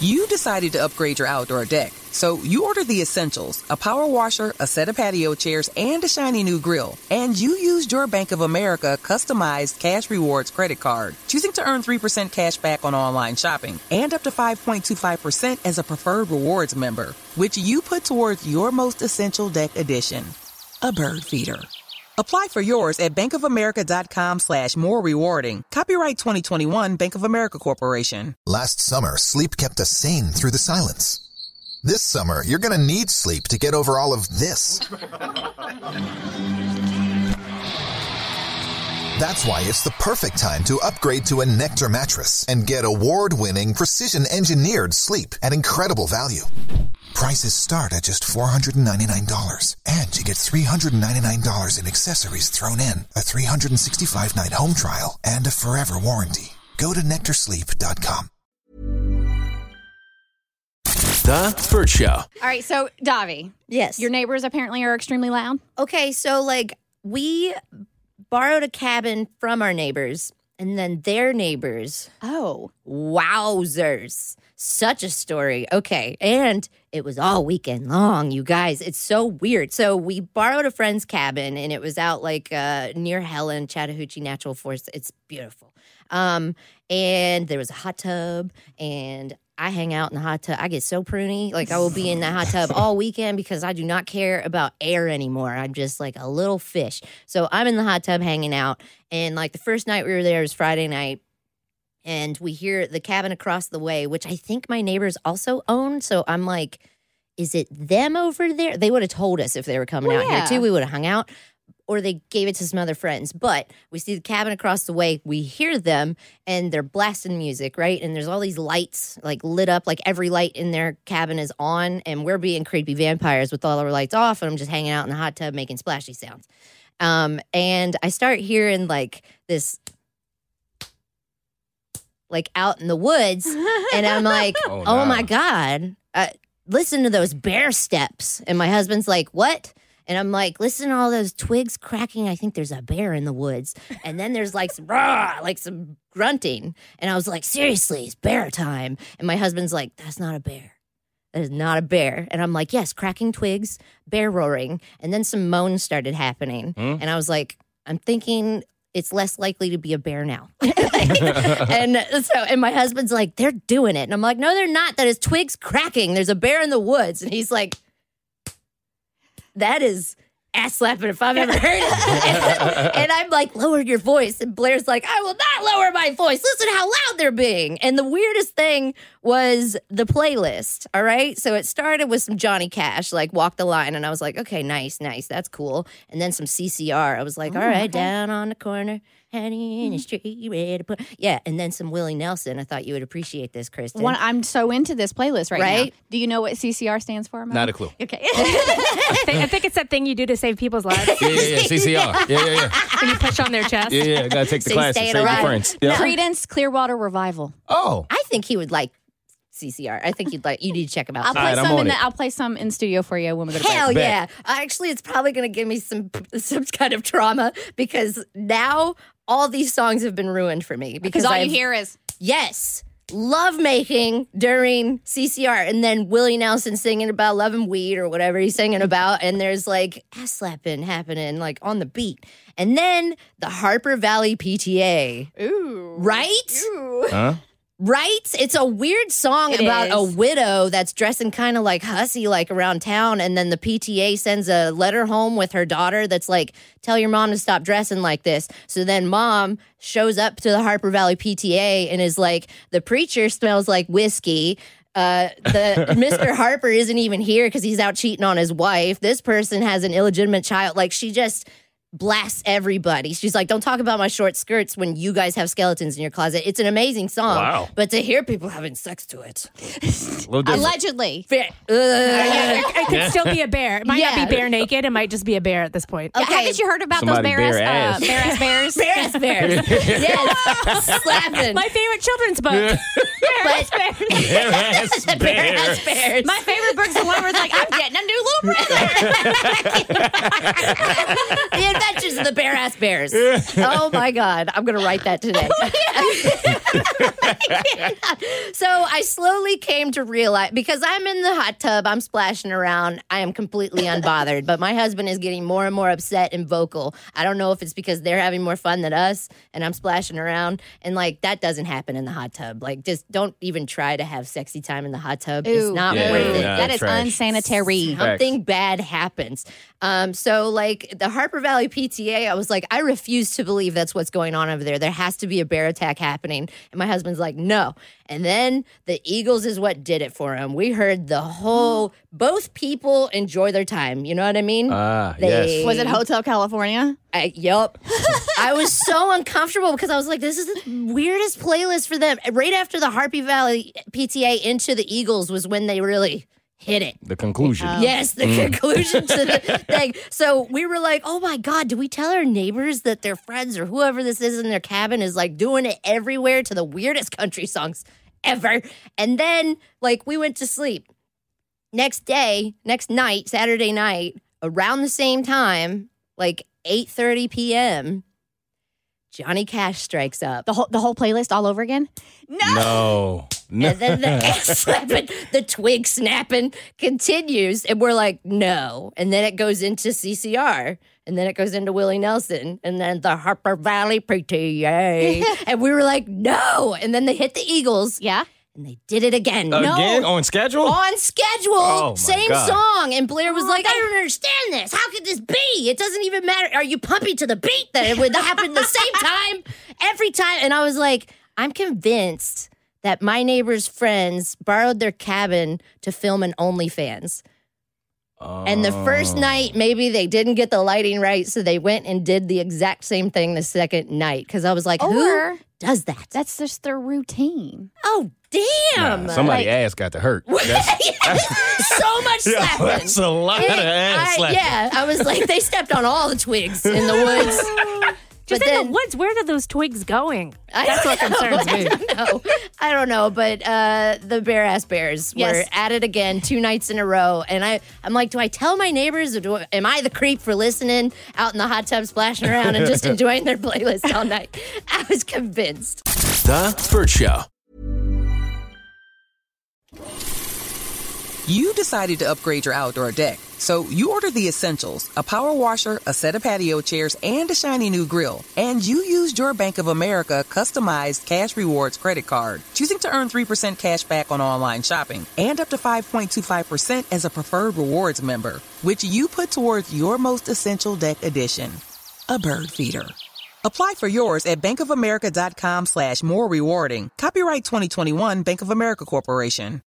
You decided to upgrade your outdoor deck, so you ordered the essentials a power washer, a set of patio chairs, and a shiny new grill. And you used your Bank of America customized cash rewards credit card, choosing to earn 3% cash back on online shopping and up to 5.25% as a preferred rewards member, which you put towards your most essential deck addition a bird feeder. Apply for yours at bankofamerica.com slash more rewarding. Copyright 2021 Bank of America Corporation. Last summer, sleep kept us sane through the silence. This summer, you're gonna need sleep to get over all of this. That's why it's the perfect time to upgrade to a Nectar mattress and get award-winning, precision-engineered sleep at incredible value. Prices start at just $499, and you get $399 in accessories thrown in, a 365-night home trial, and a forever warranty. Go to nectarsleep.com. The Bert Show. All right, so Davi, Yes. your neighbors apparently are extremely loud. okay, so like we borrowed a cabin from our neighbors, and then their neighbors. Oh, Wowzers. Such a story. Okay. And it was all weekend long, you guys. It's so weird. So we borrowed a friend's cabin and it was out like uh, near Helen, Chattahoochee Natural Forest. It's beautiful. Um, and there was a hot tub and I hang out in the hot tub. I get so pruny. Like I will be in the hot tub all weekend because I do not care about air anymore. I'm just like a little fish. So I'm in the hot tub hanging out. And like the first night we were there was Friday night and we hear the cabin across the way, which I think my neighbors also own. So I'm like, is it them over there? They would have told us if they were coming Well, out yeah. here too. We would have hung out. Or they gave it to some other friends. But we see the cabin across the way. We hear them and they're blasting music, right? And there's all these lights like lit up, like every light in their cabin is on. And we're being creepy vampires with all our lights off. And I'm just hanging out in the hot tub making splashy sounds. Um, and I start hearing like this like out in the woods and i'm like Oh, oh, my god uh, listen to those bear steps and my husband's like what and i'm like listen to all those twigs cracking i think there's a bear in the woods and then there's like some rah, like some grunting and i was like seriously it's bear time and my husband's like that's not a bear that is not a bear. And I'm like, yes, cracking twigs, bear roaring. And then some moans started happening. Hmm? And I was like, I'm thinking it's less likely to be a bear now. and so, and my husband's like, they're doing it. And I'm like, no, they're not. That is twigs cracking. There's a bear in the woods. And he's like, that is ass slapping if I've ever heard it. and I'm like, lower your voice. And Blair's like, I will not lower my voice. Listen how loud they're being. And the weirdest thing was the playlist. All right. So it started with some Johnny Cash, like Walk the Line. And I was like, okay, nice, nice. That's cool. And then some CCR. I was like, oh, all right, down on the corner. Honey in the mm-hmm. street, you ready to put. Yeah. And then some Willie Nelson. I thought you would appreciate this, Kristin. one, I'm so into this playlist right, Right? now. Do you know what CCR stands for? Mo? Not a clue. Okay. I think, I think it's that thing you do to save people's lives Yeah, yeah, yeah. CCR. Yeah, yeah, yeah. when you push on their chest. Yeah, yeah. Gotta take the So class stay and in a save your friends. Yeah. Creedence Clearwater Revival. Oh. I think he would like CCR. I think you'd like, you need to check him out. I'll play right, some in the, I'll play some in studio for you when we go to. Hell Bet. yeah! Actually, it's probably going to give me some some kind of trauma because now all these songs have been ruined for me Because because all I've, you hear is yes love making during CCR and then Willie Nelson singing about loving weed or whatever he's singing about and there's like ass slapping happening like on the beat. And then the Harper Valley PTA ooh, right? Huh? Right? It's a weird song It about a widow that's dressing kind of like hussy, like around town. And then the PTA sends a letter home with her daughter that's like, tell your mom to stop dressing like this. So then mom shows up to the Harper Valley PTA and is like, the preacher smells like whiskey. Uh, the Mr. Harper isn't even here because he's out cheating on his wife. This person has an illegitimate child. Like she just blasts everybody. She's like, "Don't talk about my short skirts when you guys have skeletons in your closet." It's an amazing song, Wow. but to hear people having sex to it, A little different. allegedly. Ugh. It, it could still be a bear. It might Yeah. not be bare naked. It might just be a bear at this point. Okay. Haven't you heard about Somebody those bear bare ass, ass. uh, bear ass bears? bears, bears, yes, slapping. My favorite children's book. but Bear ass Bear bear. has bears. My favorite book's the one where it's like, I'm getting a new little brother. The Adventures of the Bare Ass Bears. Oh my God. I'm going to write that today. so I slowly came to realize because I'm in the hot tub, I'm splashing around, I am completely unbothered. but my husband is getting more and more upset and vocal. I don't know if it's because they're having more fun than us and I'm splashing around. And like that doesn't happen in the hot tub. Like just don't even try to have sexy time in the hot tub. it's not Yeah, worth yeah, it. yeah. that is trash. unsanitary. Something bad happens. Um, so like the Harper Valley PTA, I was like, I refuse to believe that's what's going on over there. There has to be a bear attack happening. And my husband's like, no. And then the Eagles is what did it for him. We heard the whole both people enjoy their time. You know what I mean? Ah, They- yes. Was it Hotel California? I, yep. I was so uncomfortable because I was like, this is the weirdest playlist for them. Right after the Harper Valley PTA into the Eagles was when they really hit it. The conclusion. Oh. Yes, the mm. conclusion to the thing. So we were like, oh my God, do we tell our neighbors that their friends or whoever this is in their cabin is like doing it everywhere to the weirdest country songs ever? And then, like, we went to sleep. Next day, next night, Saturday night, around the same time, like 8 p.m., Johnny Cash strikes up. The whole the whole playlist all over again? no. No. And then the ass slapping, the twig snapping continues. And we're like, no. And then it goes into CCR. And then it goes into Willie Nelson. And then the Harper Valley PTA. and we were like, no. And then they hit the Eagles. Yeah. And they did it again. Again on schedule? On schedule, Oh, my same God. song. And Blair was oh, like, I don't understand this. How could this be? It doesn't even matter. Are you pumping to the beat that it would happen the same time every time? And I was like, I'm convinced that my neighbor's friends borrowed their cabin to film an OnlyFans. And the first Oh. night, maybe they didn't get the lighting right, so they went and did the exact same thing the second night. Because I was like, who does that? that's just their routine. Oh, damn! Nah, somebody Like, ass got to hurt. That's, so much yeah, slapping. that's a lot It- of ass I- slapping. yeah, I was like, they stepped on all the twigs in the woods. Just But in then- the woods, where are those twigs going? I That's what don't know. concerns me. I don't know. I don't know, but uh, the bare ass bears were at it again two nights in a row, and I, I'm like, do I tell my neighbors, or do I, am I the creep for listening out in the hot tub, splashing around, and just enjoying their playlist all night? I was convinced. The Bert Show. You decided to upgrade your outdoor deck, so you ordered the essentials a power washer, a set of patio chairs, and a shiny new grill. And you used your Bank of America customized cash rewards credit card, choosing to earn 3% cash back on online shopping and up to 5.25% as a preferred rewards member, which you put towards your most essential deck addition a bird feeder. Apply for yours at bankofamerica.com slash more rewarding. Copyright 2021 Bank of America Corporation.